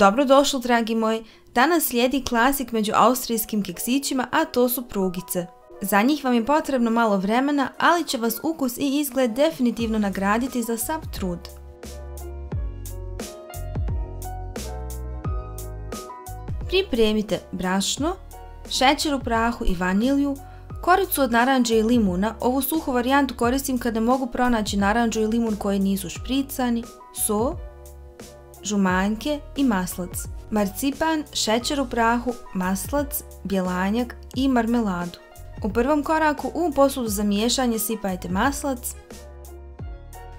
Dobrodošli, dragi moji. Danas slijedi klasik među austrijskim keksićima, a to su prugice. Za njih vam je potrebno malo vremena, ali će vas ukus i izgled definitivno nagraditi za sav trud. Pripremite brašno, šećer u prahu i vanilju, koricu od naranđe i limuna, ovu suhu varijantu koristim kada mogu pronaći naranđu i limun koji nisu špricani, so, žumanjke i maslac, marcipan, šećer u prahu, maslac, bjelanjak i marmeladu. U prvom koraku u posudu za miješanje sipajte maslac,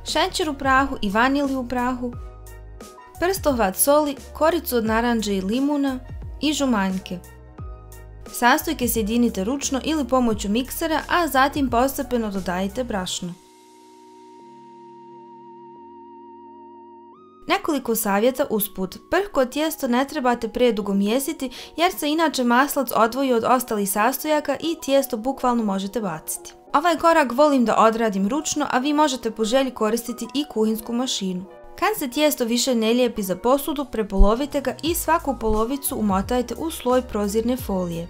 šećer u prahu i vaniliju u prahu, prstohvat soli, koricu od naranđe i limuna i žumanjke. Sastojke sjedinite ručno ili pomoću miksera, a zatim postepeno dodajte brašno. Nekoliko savjeta usput. Prhko tijesto ne trebate predugo mjesiti jer se inače maslac odvoji od ostalih sastojaka i tijesto bukvalno možete baciti. Ovaj korak volim da odradim ručno, a vi možete po želji koristiti i kuhinsku mašinu. Kad se tijesto više ne lijepi za posudu, prepolovite ga i svaku polovicu umotajte u sloj prozirne folije.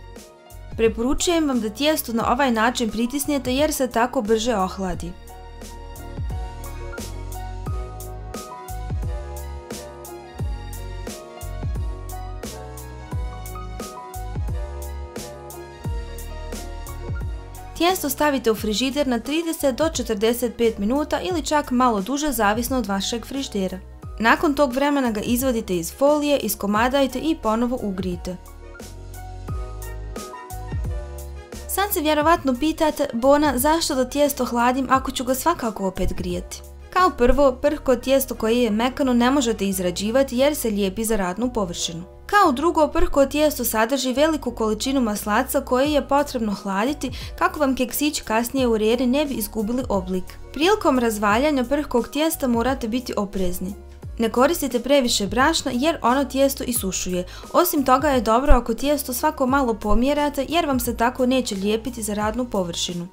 Preporučujem vam da tijesto na ovaj način pritisnete jer se tako brže ohladi. Tijesto stavite u frižider na 30 do 45 minuta ili čak malo duže zavisno od vašeg frižidera. Nakon tog vremena ga izvadite iz folije, iskomadajte i ponovo ugrijte. Sad se vjerovatno pitate, Bona, zašto da tijesto hladim ako ću ga svakako opet grijeti? Kao prvo, prhko tijesto koje je mekano ne možete izrađivati jer se lijepi za radnu površinu. Kao drugo, prhko tijesto sadrži veliku količinu maslaca koje je potrebno hladiti kako vam keksić kasnije u reri ne bi izgubili oblik. Prilikom razvaljanja prhkog tijesta morate biti oprezni. Ne koristite previše brašna jer ono tijesto isušuje. Osim toga je dobro ako tijesto svako malo pomjerate jer vam se tako neće lijepiti za radnu površinu.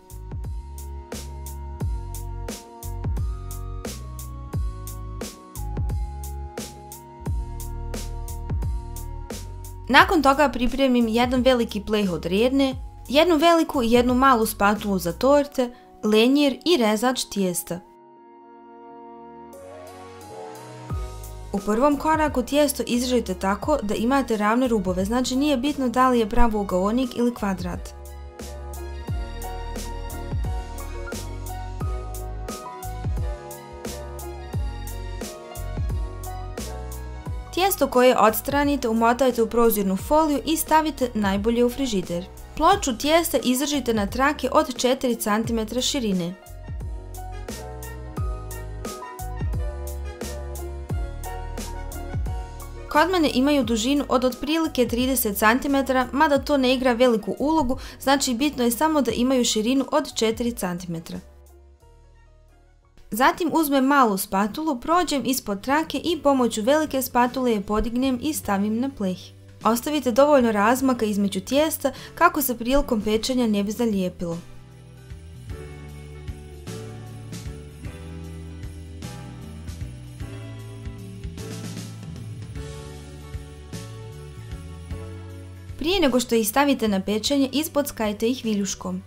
Nakon toga pripremim jedan veliki pleh od redne, jednu veliku i jednu malu spatulu za torte, lenjir i rezač tijesta. U prvom koraku tijesto izrežite tako da imate ravne rubove, znači nije bitno da li je ugovornik ili kvadrat. Tijesto koje odstranite umotajte u prozirnu foliju i stavite najbolje u frižider. Ploču tijesta izržite na trake od 4 cm širine. Kod mene imaju dužinu od otprilike 30 cm, mada to ne igra veliku ulogu, znači bitno je samo da imaju širinu od 4 cm. Zatim uzmem malu spatulu, prođem ispod trake i pomoću velike spatule je podignem i stavim na pleh. Ostavite dovoljno razmaka između tijesta kako se prilikom pečenja ne bi zalijepilo. Prije nego što ih stavite na pečenje, ispodskajte ih viljuškom.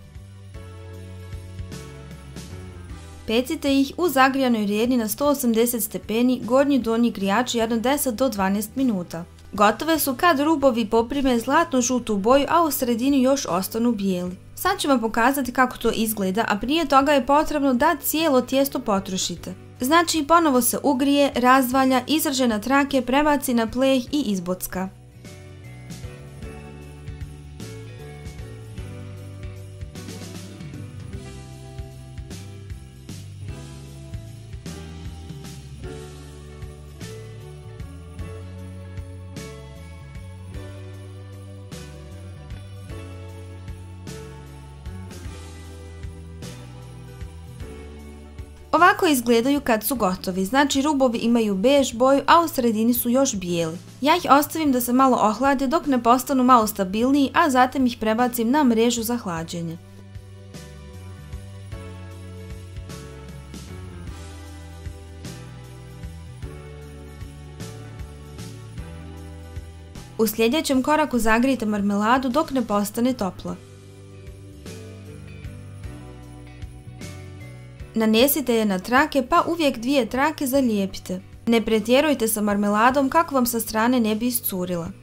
Pecite ih u zagrijanoj rijedni na 180 stepeni, gornji donji grijač jedno 10 do 12 minuta. Gotove su kad rubovi poprime zlatno žutu boju, a u sredini još ostanu bijeli. Sad ću vam pokazati kako to izgleda, a prije toga je potrebno da cijelo tijesto potrošite. Znači ponovo se ugrije, razvalja, izraže na trake, prebaci na pleh i izbocka. Ovako izgledaju kad su gotovi, znači rubovi imaju bež boju, a u sredini su još bijeli. Ja ih ostavim da se malo ohlade dok ne postanu malo stabilniji, a zatim ih prebacim na mrežu za hlađenje. U sljedećem koraku zagrijte marmeladu dok ne postane topla. Nanesite je na trake pa uvijek dvije trake zalijepite. Ne pretjerujte sa marmeladom kako vam sa strane ne bi iscurila.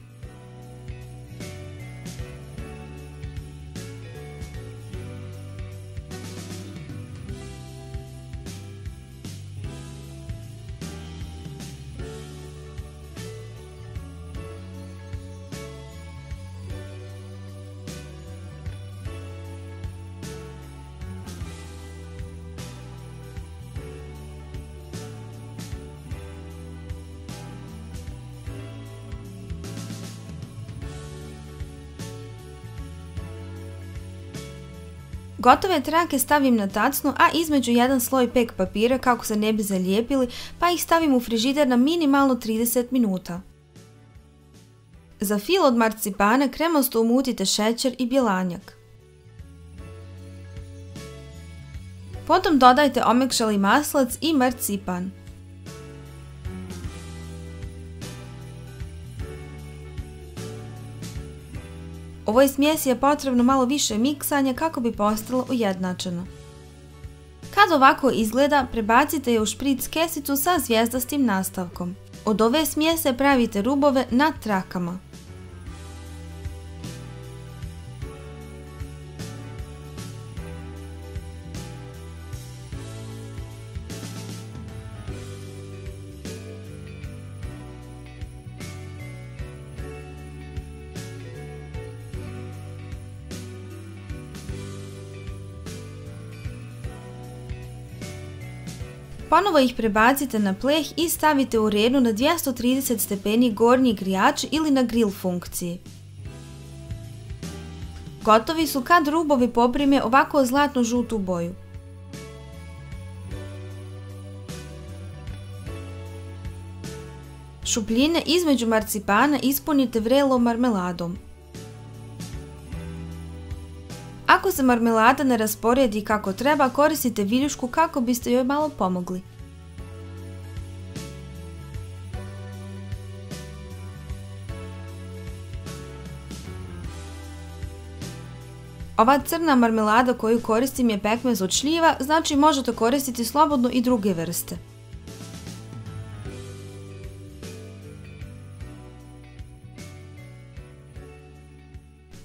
Gotove trake stavim na tacnu, a između jedan sloj pek papira kako se ne bi zalijepili, pa ih stavim u frižider na minimalno 30 minuta. Za fil od marcipana kremosto umutite šećer i bjelanjak. Potom dodajte omekšali maslac i marcipan. Ovoj smjesi je potrebno malo više miksanja kako bi postalo ujednačeno. Kad ovako izgleda, prebacite je u špric kesicu sa zvijezdastim nastavkom. Od ove smjese pravite rubove na trakama. Ponovo ih prebacite na pleh i stavite u renu na 230 stepeni gornji grijač ili na grill funkciji. Gotovi su kad rubovi poprime ovako zlatno žutu boju. Šupljine između marcipana ispunite vrelom marmeladom. Ako se marmelada ne rasporedi kako treba, koristite viljušku kako biste joj malo pomogli. Ova crna marmelada koju koristim je pekmez od šljiva, znači možete koristiti slobodno i druge vrste.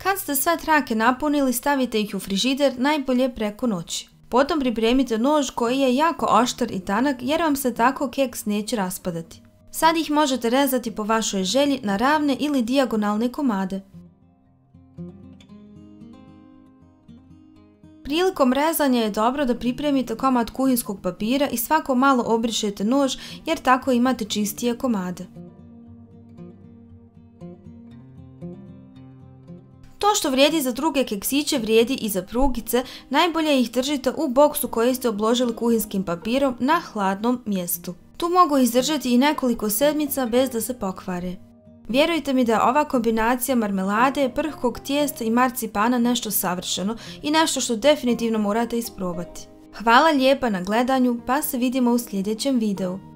Kad ste sve trake napunili, stavite ih u frižider najbolje preko noći. Potom pripremite nož koji je jako oštar i tanak jer vam se tako keks neće raspadati. Sad ih možete rezati po vašoj želji na ravne ili dijagonalne komade. Prilikom rezanja je dobro da pripremite komad kuhinskog papira i svako malo obrišete nož jer tako imate čistije komade. To što vrijedi za druge keksiće vrijedi i za prugice, najbolje ih držite u boksu koji ste obložili kuhinskim papirom na hladnom mjestu. Tu mogu izdržati i nekoliko sedmica bez da se pokvare. Vjerujte mi da ova kombinacija marmelade, prhkog tijesta i marcipana nešto savršeno i nešto što definitivno morate isprobati. Hvala lijepa na gledanju pa se vidimo u sljedećem videu.